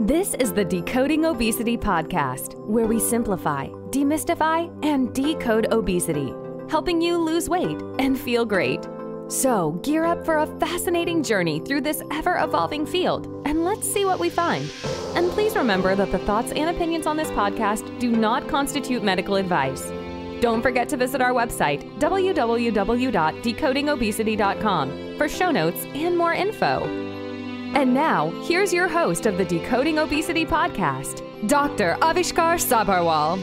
This is the Decoding Obesity Podcast, where we simplify, demystify, and decode obesity, helping you lose weight and feel great. So, gear up for a fascinating journey through this ever evolving field, and let's see what we find. And please remember that the thoughts and opinions on this podcast do not constitute medical advice. Don't forget to visit our website, www.decodingobesity.com, for show notes and more info. And now, here's your host of the Decoding Obesity podcast, Dr. Avishkar Sabharwal.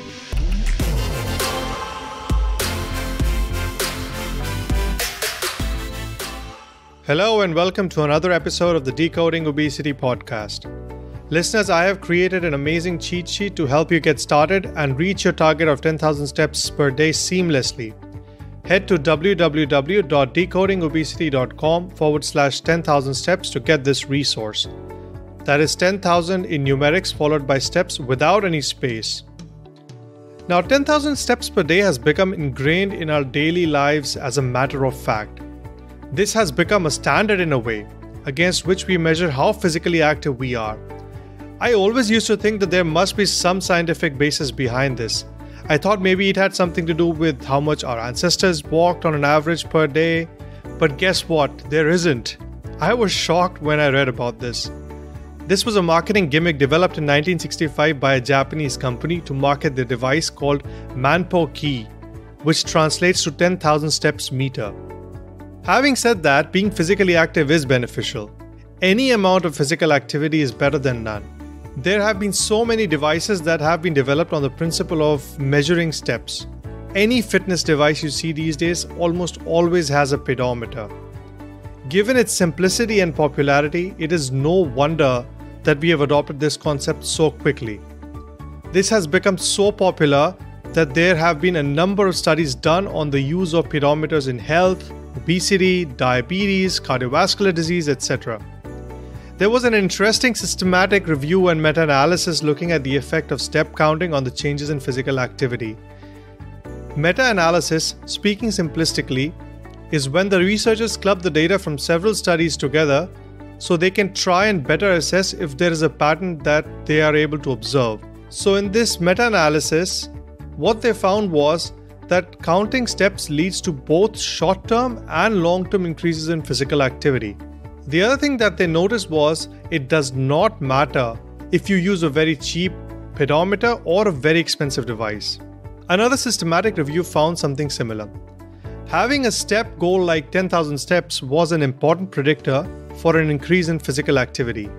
Hello, and welcome to another episode of the Decoding Obesity podcast. Listeners, I have created an amazing cheat sheet to help you get started and reach your target of 10,000 steps per day seamlessly. Head to www.decodingobesity.com forward slash 10,000 steps to get this resource. That is 10,000 in numerics followed by steps without any space. Now, 10,000 steps per day has become ingrained in our daily lives as a matter of fact. This has become a standard in a way, against which we measure how physically active we are. I always used to think that there must be some scientific basis behind this. I thought maybe it had something to do with how much our ancestors walked on an average per day, but guess what? There isn't. I was shocked when I read about this. This was a marketing gimmick developed in 1965 by a Japanese company to market their device called Manpo-kei, which translates to 10,000 steps meter. Having said that, being physically active is beneficial. Any amount of physical activity is better than none. There have been so many devices that have been developed on the principle of measuring steps. Any fitness device you see these days almost always has a pedometer. Given its simplicity and popularity, it is no wonder that we have adopted this concept so quickly. This has become so popular that there have been a number of studies done on the use of pedometers in health, obesity, diabetes, cardiovascular disease, etc. There was an interesting systematic review and meta analysis looking at the effect of step counting on the changes in physical activity. Meta analysis, speaking simplistically, is when the researchers club the data from several studies together so they can try and better assess if there is a pattern that they are able to observe. So, in this meta analysis, what they found was that counting steps leads to both short term and long term increases in physical activity. The other thing that they noticed was it does not matter if you use a very cheap pedometer or a very expensive device. Another systematic review found something similar. Having a step goal like 10,000 steps was an important predictor for an increase in physical activity.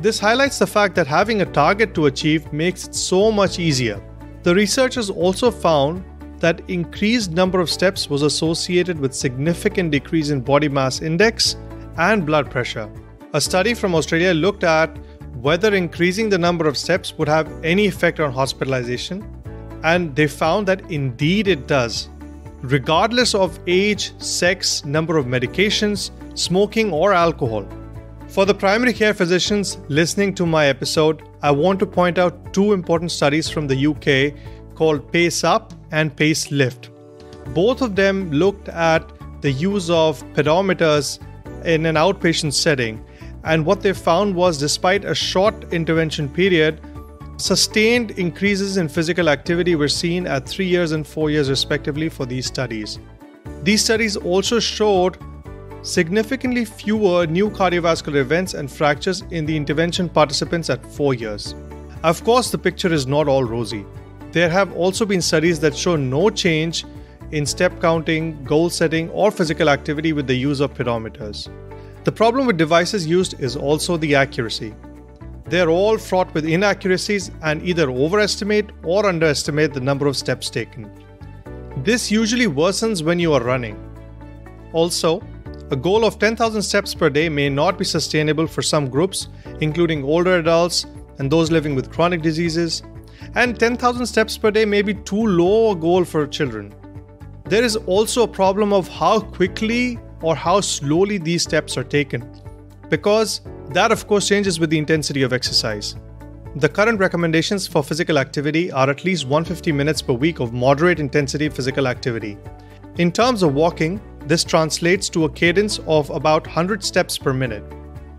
This highlights the fact that having a target to achieve makes it so much easier. The researchers also found that increased number of steps was associated with significant decrease in body mass index and blood pressure. A study from Australia looked at whether increasing the number of steps would have any effect on hospitalization, and they found that indeed it does. Regardless of age, sex, number of medications, smoking, or alcohol. For the primary care physicians listening to my episode, I want to point out two important studies from the UK called PACE UP and PACE LIFT. Both of them looked at the use of pedometers in an outpatient setting, and what they found was despite a short intervention period, sustained increases in physical activity were seen at 3 years and 4 years respectively for these studies. These studies also showed significantly fewer new cardiovascular events and fractures in the intervention participants at 4 years. Of course, the picture is not all rosy. There have also been studies that show no change in step counting, goal setting, or physical activity with the use of pedometers. The problem with devices used is also the accuracy. They're all fraught with inaccuracies and either overestimate or underestimate the number of steps taken. This usually worsens when you are running. Also, a goal of 10,000 steps per day may not be sustainable for some groups, including older adults and those living with chronic diseases, and 10,000 steps per day may be too low a goal for children. There is also a problem of how quickly or how slowly these steps are taken, because that, of course, changes with the intensity of exercise. The current recommendations for physical activity are at least 150 minutes per week of moderate intensity physical activity. In terms of walking, this translates to a cadence of about 100 steps per minute.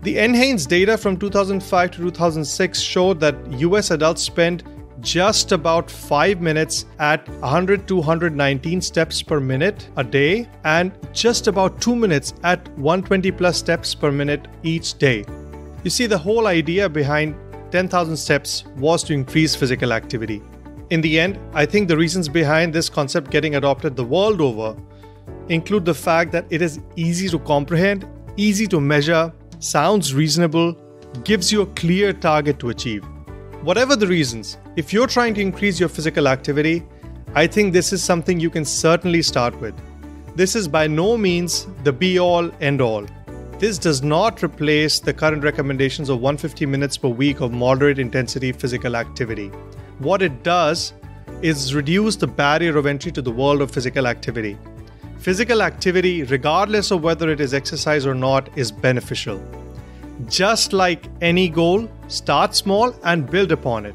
The NHANES data from 2005 to 2006 showed that US adults spend just about 5 minutes at 100 to 119 steps per minute a day and just about 2 minutes at 120 plus steps per minute each day. You see, the whole idea behind 10,000 steps was to increase physical activity. In the end, I think the reasons behind this concept getting adopted the world over include the fact that it is easy to comprehend, easy to measure, sounds reasonable, gives you a clear target to achieve. Whatever the reasons, if you're trying to increase your physical activity, I think this is something you can certainly start with. This is by no means the be all end all. This does not replace the current recommendations of 150 minutes per week of moderate intensity physical activity. What it does is reduce the barrier of entry to the world of physical activity. Physical activity, regardless of whether it is exercise or not, is beneficial. Just like any goal, start small and build upon it.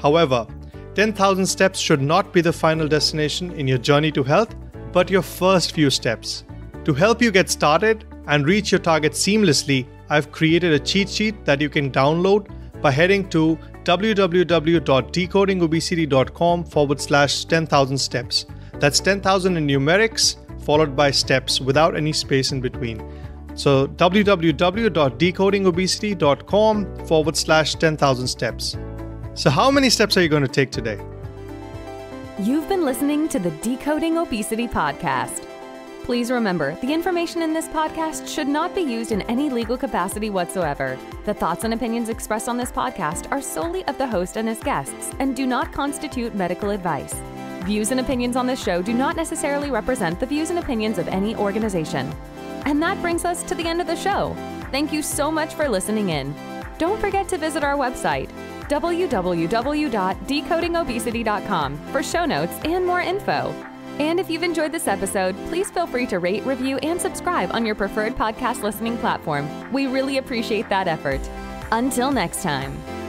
However, 10,000 steps should not be the final destination in your journey to health, but your first few steps. To help you get started and reach your target seamlessly, I've created a cheat sheet that you can download by heading to www.decodingobesity.com forward slash 10,000 steps. That's 10,000 in numerics followed by steps without any space in between. So www.decodingobesity.com forward slash 10,000 steps. So, how many steps are you going to take today? You've been listening to the Decoding Obesity podcast. Please remember, the information in this podcast should not be used in any legal capacity whatsoever. The thoughts and opinions expressed on this podcast are solely of the host and his guests and do not constitute medical advice. Views and opinions on this show do not necessarily represent the views and opinions of any organization. And that brings us to the end of the show. Thank you so much for listening in. Don't forget to visit our website, www.decodingobesity.com, for show notes and more info. And if you've enjoyed this episode, please feel free to rate, review, and subscribe on your preferred podcast listening platform. We really appreciate that effort. Until next time.